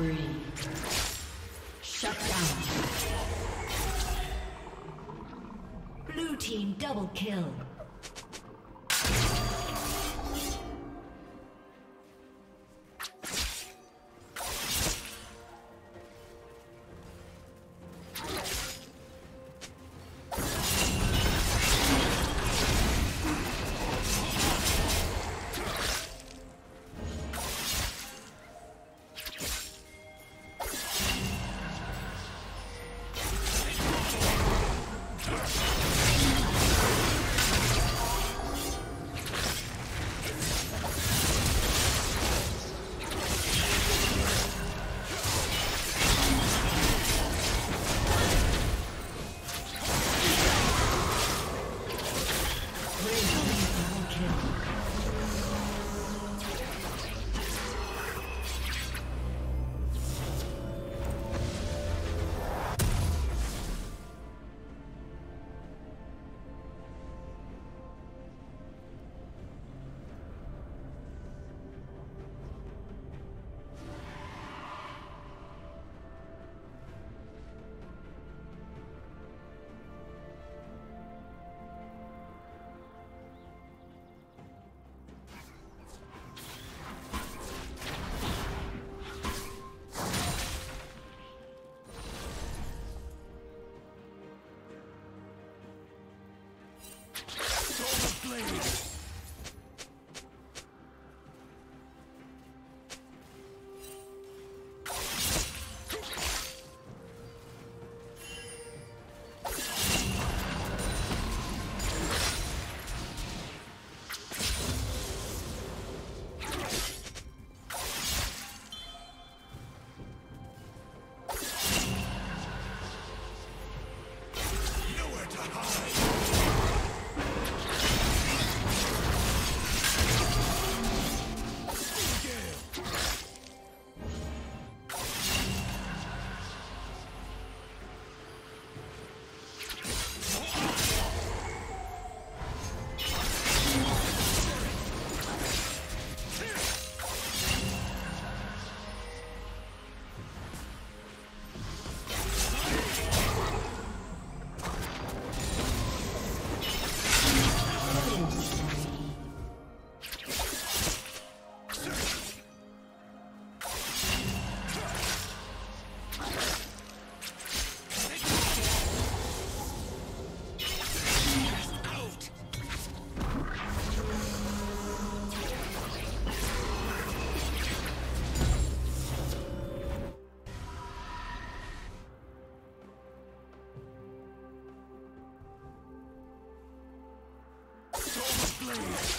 Spree. Shut down. Blue team double kill. blade. Rampage.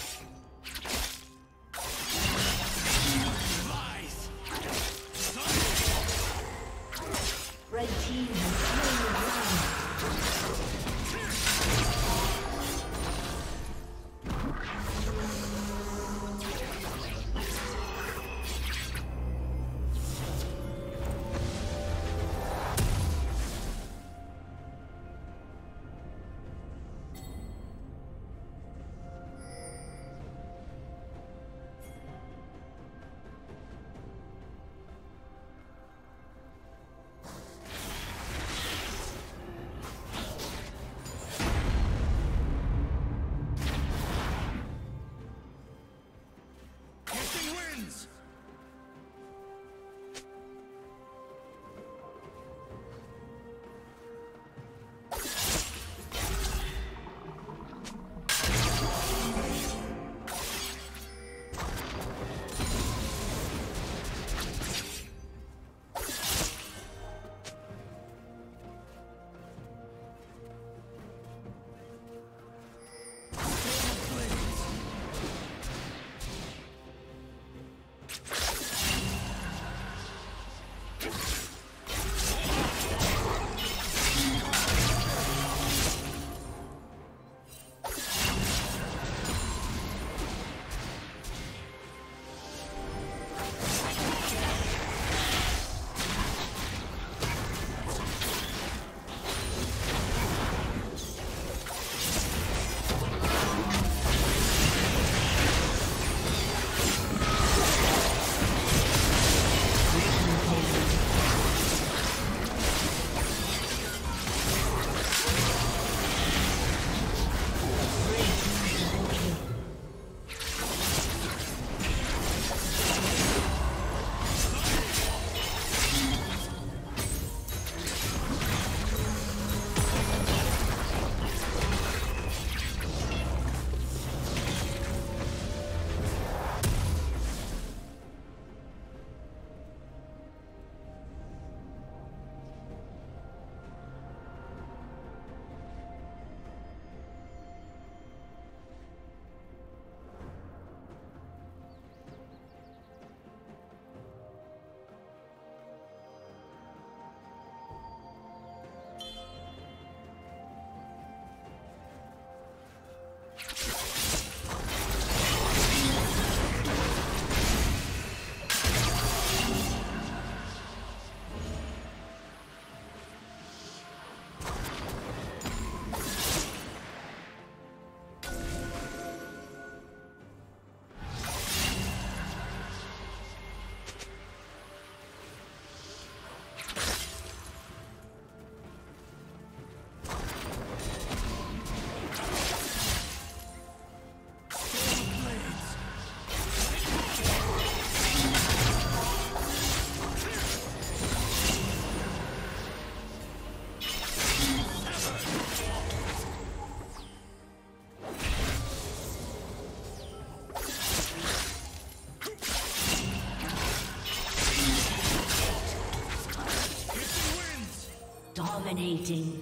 Dominating.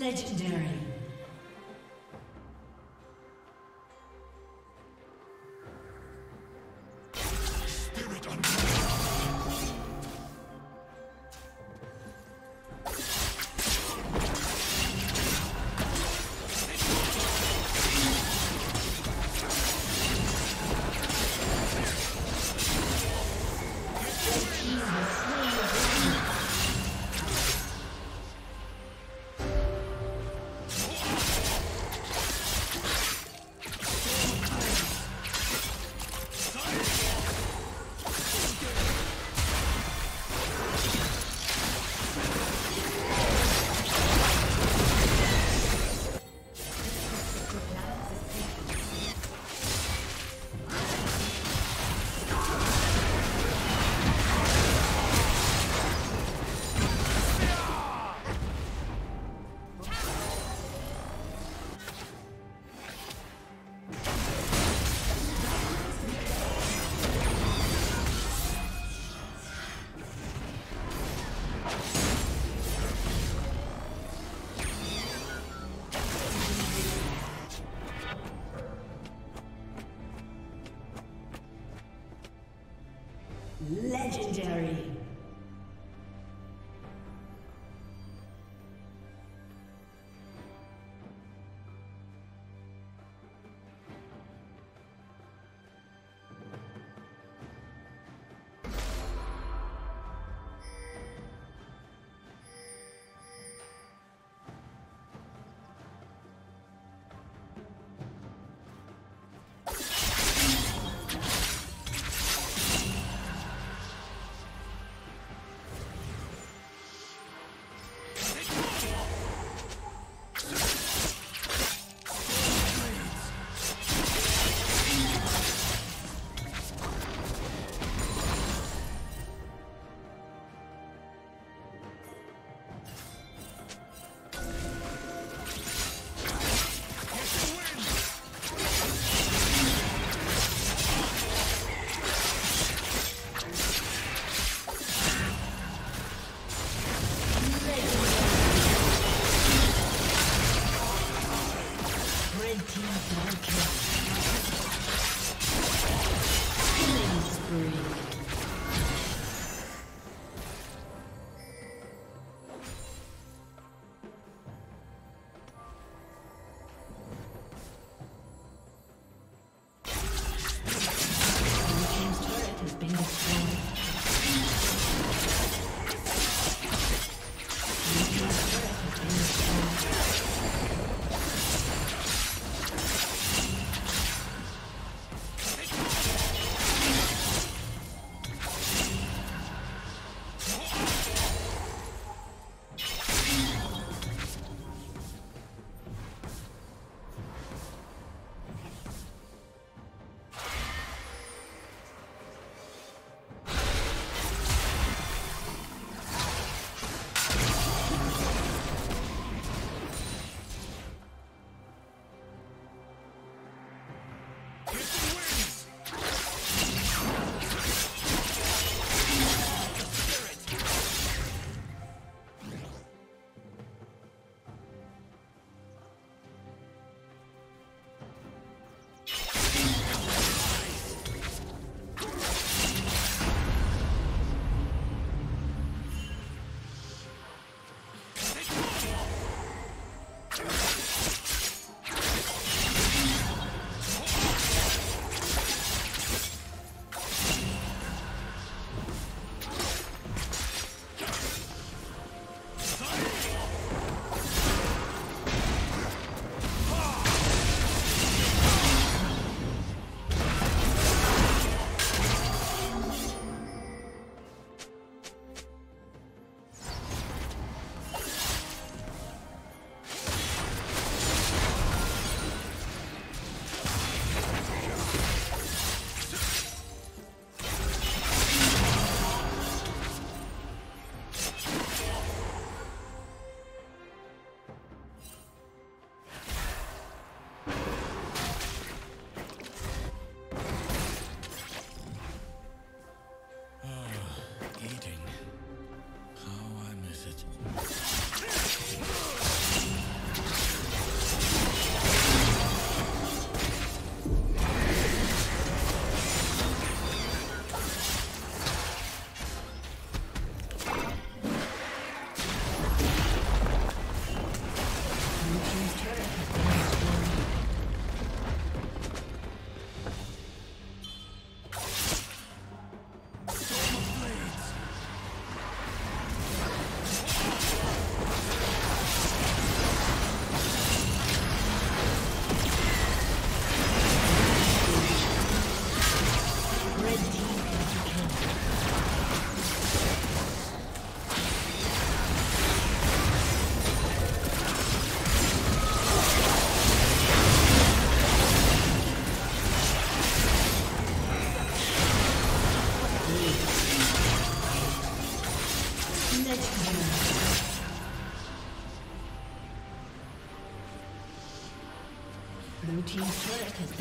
Legendary.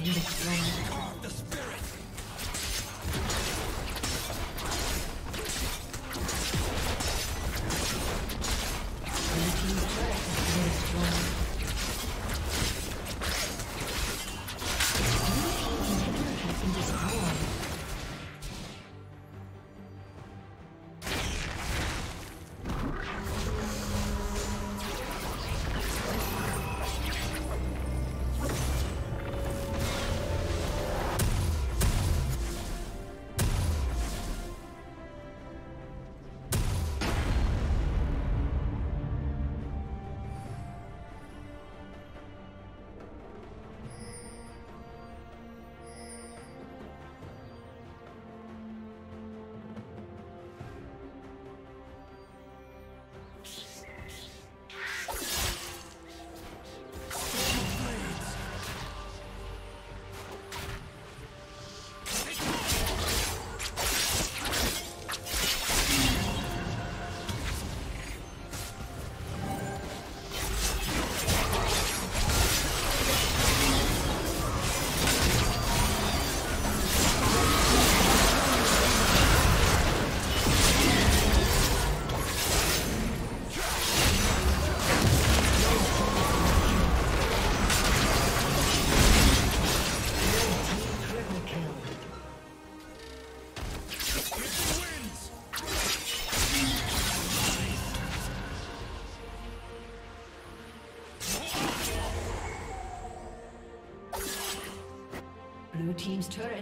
Been destroyed.